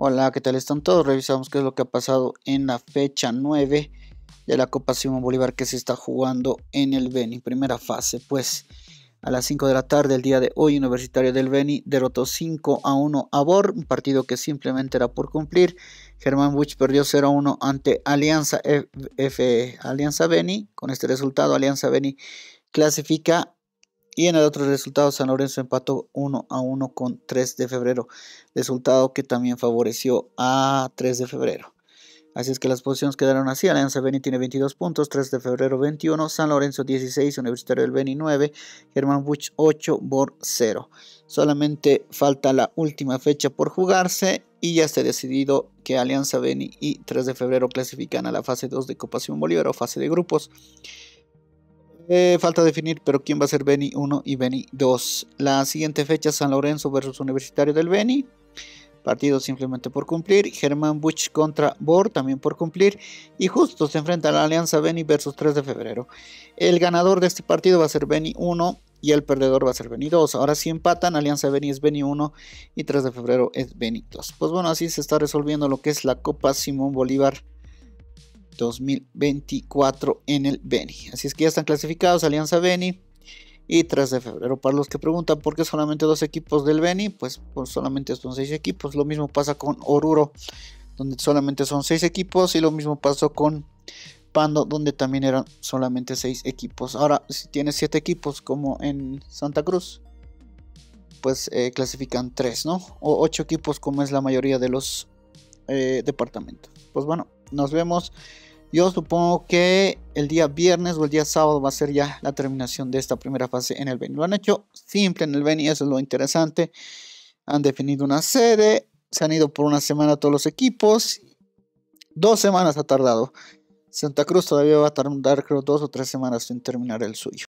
Hola, ¿qué tal están todos? Revisamos qué es lo que ha pasado en la fecha 9 de la Copa Simón Bolívar que se está jugando en el Beni, primera fase. Pues a las 5 de la tarde el día de hoy, Universitario del Beni derrotó 5 a 1 a Bor, un partido que simplemente era por cumplir. Germán Buch perdió 0 a 1 ante Alianza Alianza Beni. Con este resultado, Alianza Beni clasifica y en el otro resultado, San Lorenzo empató 1 a 1 con 3 de febrero, resultado que también favoreció a 3 de febrero. Así es que las posiciones quedaron así. Alianza Beni tiene 22 puntos, 3 de febrero 21, San Lorenzo 16, Universitario del Beni 9, Germán Buch 8, Bor 0. Solamente falta la última fecha por jugarse y ya está decidido que Alianza Beni y 3 de febrero clasifican a la fase 2 de Copa Simón Bolívar o fase de grupos. Eh, falta definir, pero quién va a ser Beni 1 y Beni 2. La siguiente fecha, San Lorenzo versus Universitario del Beni. Partido simplemente por cumplir. Germán Buch contra Bor, también por cumplir. Y justo se enfrenta a la Alianza Beni versus 3 de febrero. El ganador de este partido va a ser Beni 1 y el perdedor va a ser Beni 2. Ahora si empatan, Alianza Beni es Beni 1 y 3 de febrero es Beni 2. Pues bueno, así se está resolviendo lo que es la Copa Simón Bolívar 2024 en el Beni. Así es que ya están clasificados Alianza Beni y 3 de febrero. Para los que preguntan por qué solamente dos equipos del Beni, pues, pues solamente son seis equipos. Lo mismo pasa con Oruro, donde solamente son seis equipos, y lo mismo pasó con Pando, donde también eran solamente seis equipos. Ahora, si tienes siete equipos como en Santa Cruz, pues eh, clasifican tres, ¿no? O ocho equipos como es la mayoría de los eh, departamentos. Pues bueno, nos vemos. Yo supongo que el día viernes o el día sábado va a ser ya la terminación de esta primera fase en el Beni. Lo han hecho simple en el Beni, eso es lo interesante. Han definido una sede, se han ido por una semana todos los equipos. Dos semanas ha tardado. Santa Cruz todavía va a tardar, creo, dos o tres semanas en terminar el suyo.